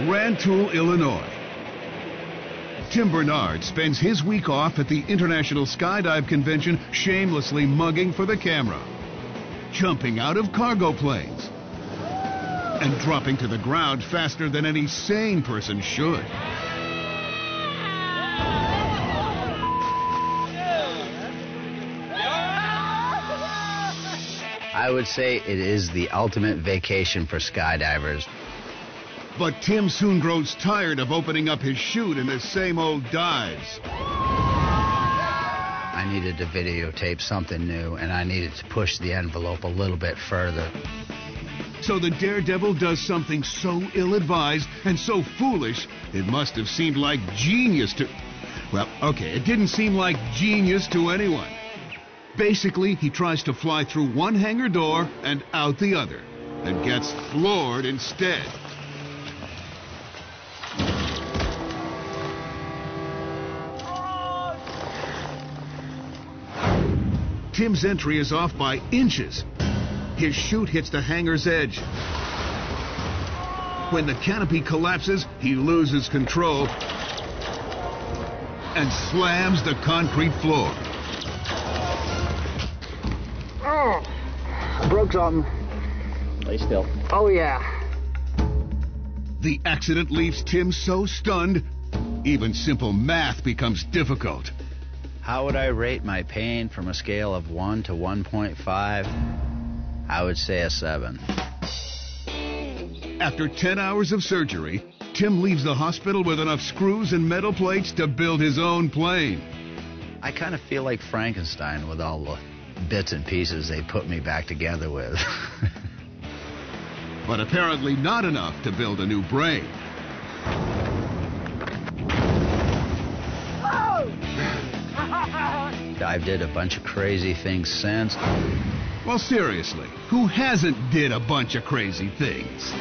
Rantoul, Illinois. Tim Bernard spends his week off at the International Skydive Convention shamelessly mugging for the camera, jumping out of cargo planes, and dropping to the ground faster than any sane person should. I would say it is the ultimate vacation for skydivers. But Tim soon grows tired of opening up his chute in the same old dives. I needed to videotape something new, and I needed to push the envelope a little bit further. So the daredevil does something so ill-advised and so foolish, it must have seemed like genius to... Well, okay, it didn't seem like genius to anyone. Basically, he tries to fly through one hangar door and out the other, and gets floored instead. Tim's entry is off by inches. His chute hits the hangar's edge. When the canopy collapses, he loses control and slams the concrete floor. Oh, I broke something. Um, Lay still. Oh, yeah. The accident leaves Tim so stunned, even simple math becomes difficult. How would I rate my pain from a scale of 1 to 1.5? I would say a 7. After 10 hours of surgery, Tim leaves the hospital with enough screws and metal plates to build his own plane. I kind of feel like Frankenstein with all the bits and pieces they put me back together with. but apparently not enough to build a new brain. I've did a bunch of crazy things since. Well, seriously, who hasn't did a bunch of crazy things?